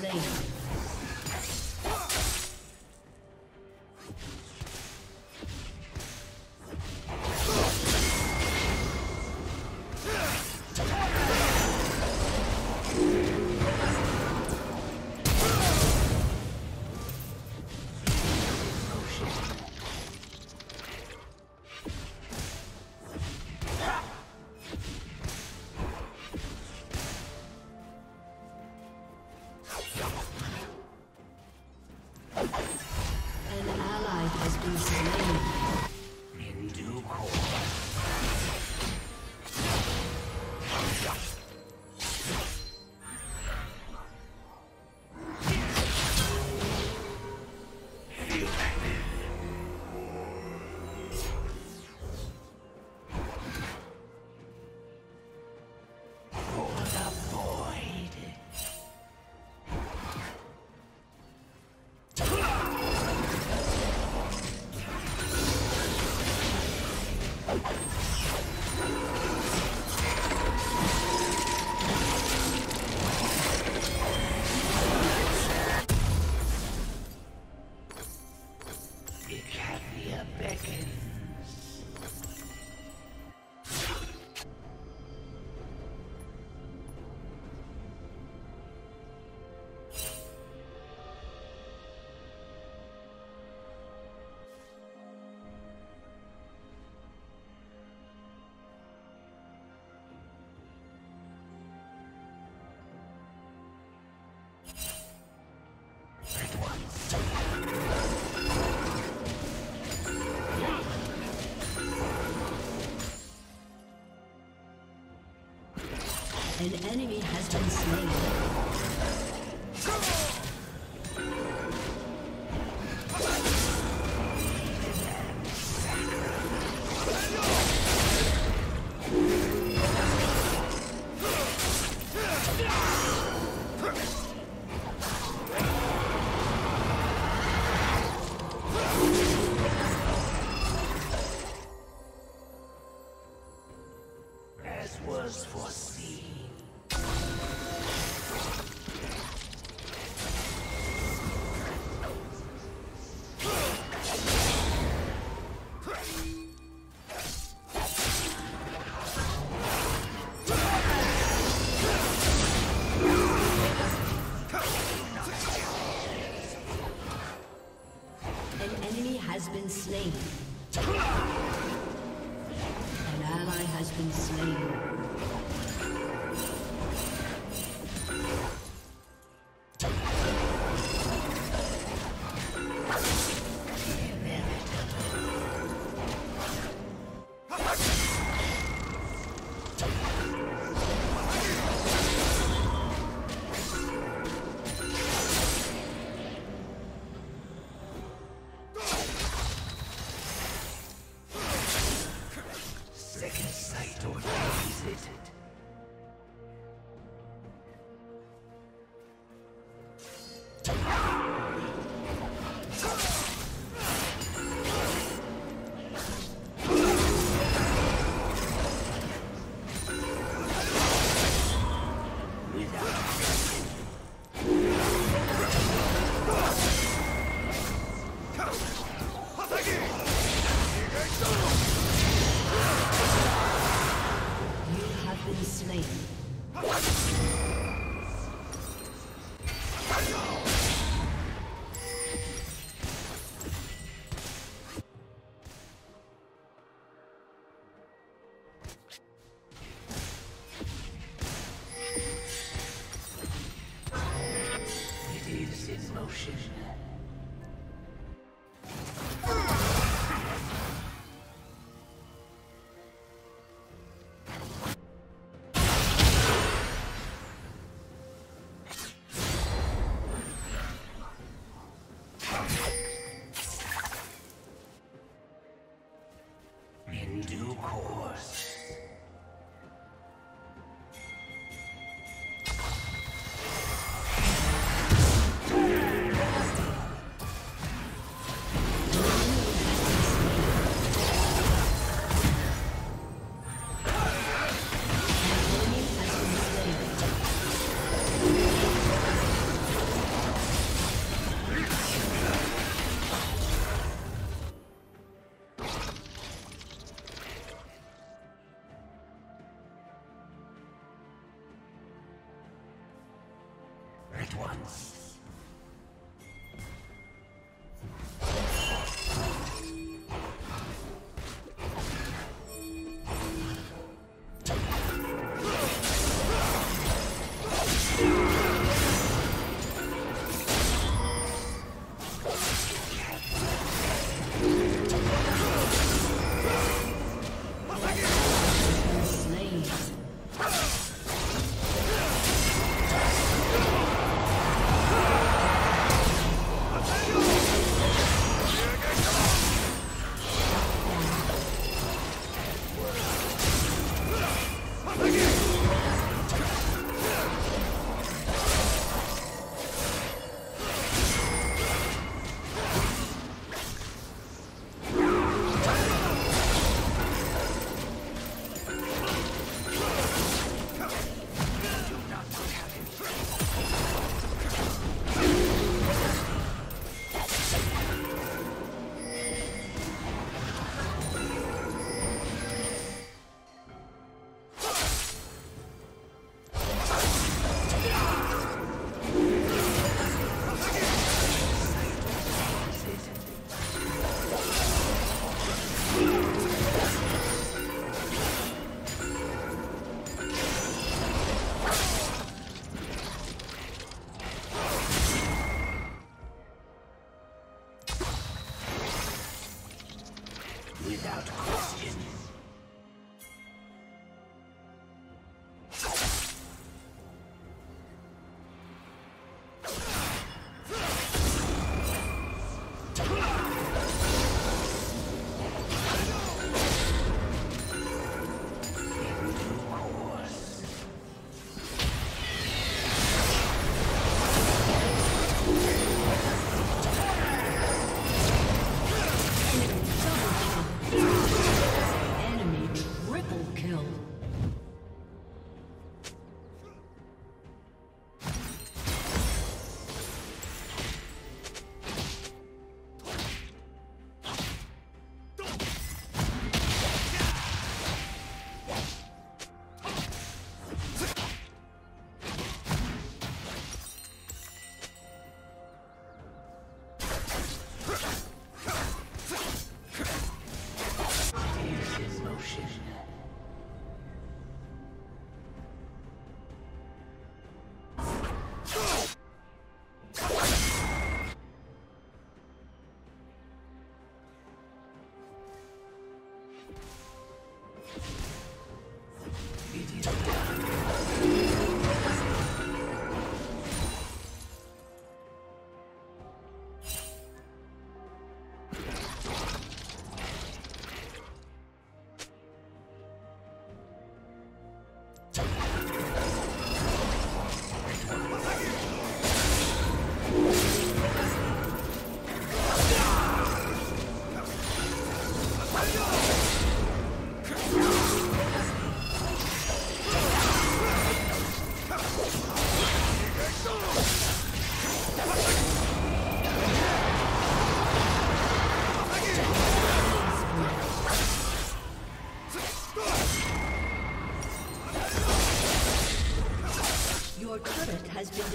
slain. An enemy has been slain. As in once. Without question.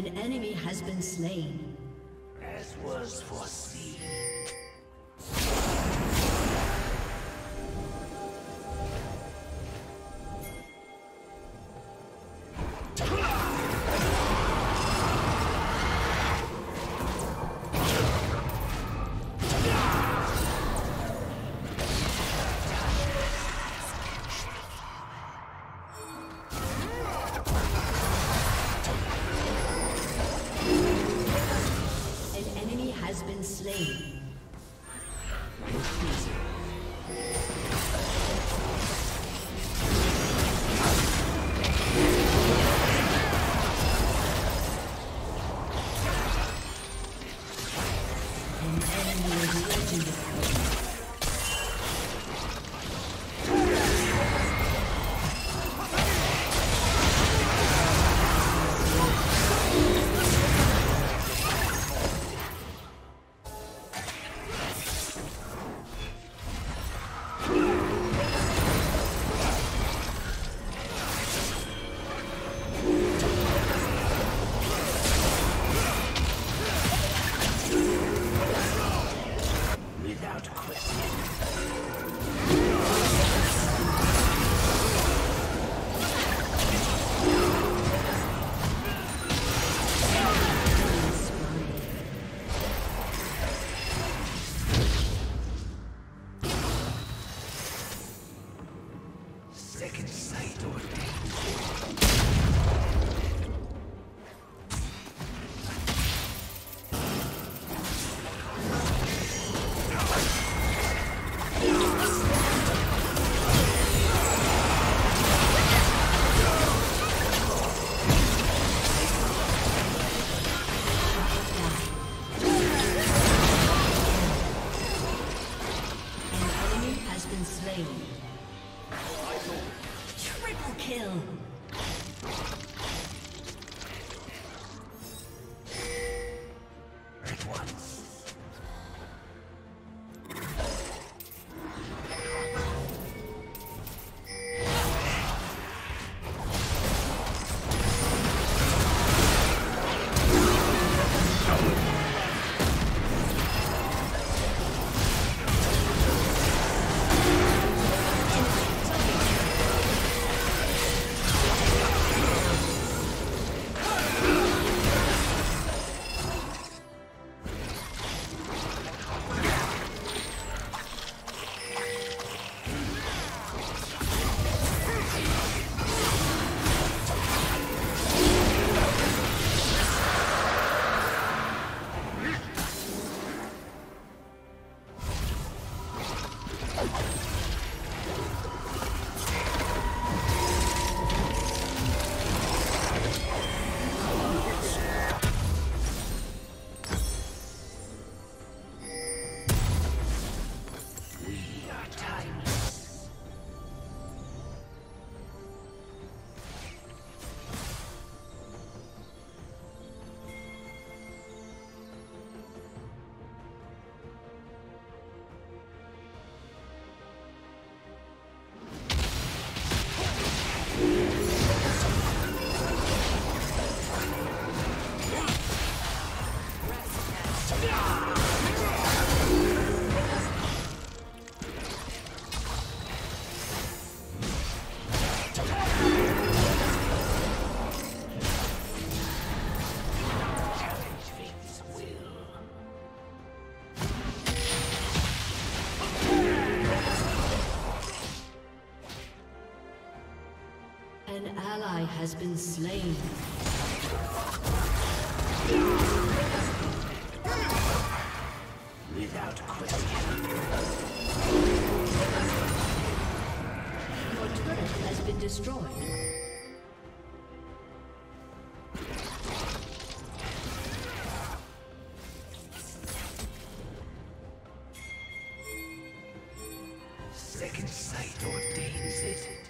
An enemy has been slain. As was foreseen. Second sight ordained. An slain. Without question. Your turret has been destroyed. Second sight ordains it.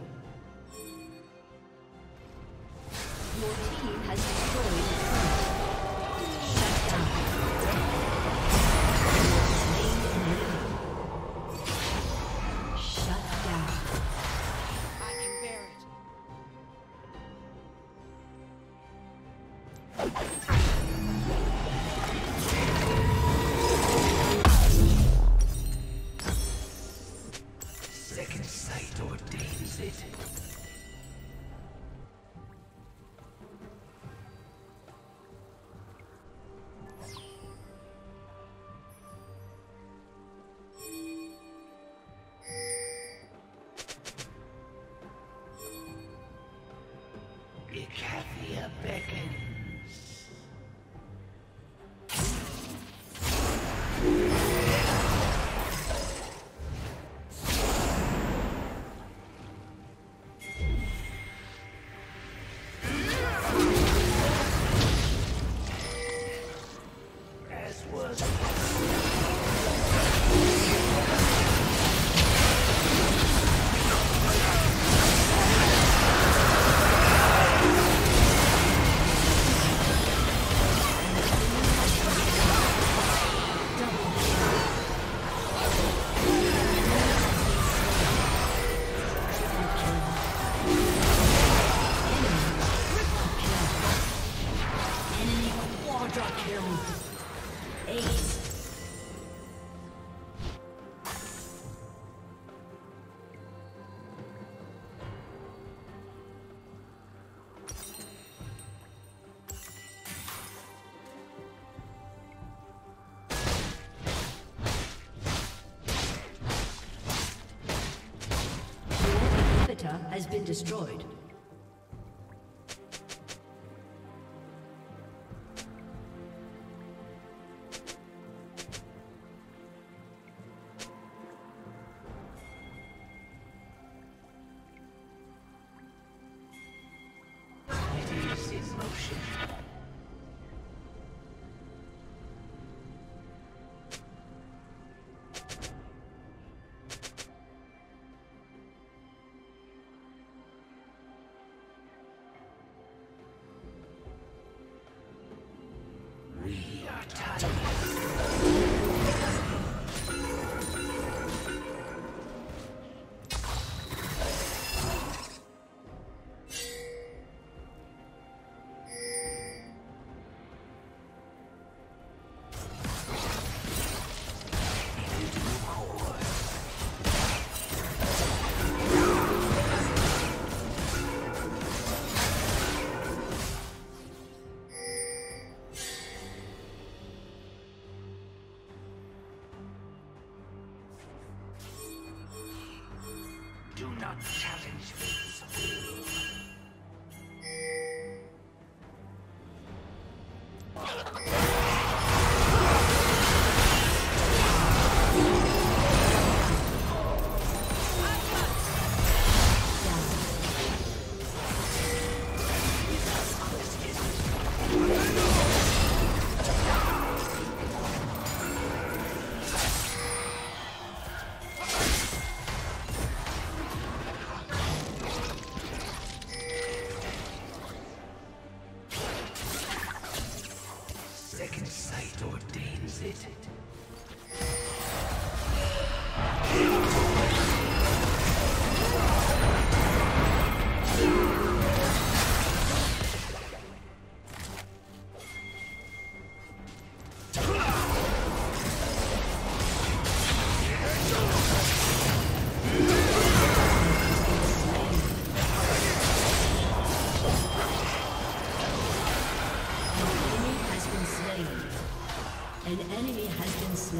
Destroyed. Do not challenge fate's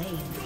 Defeat.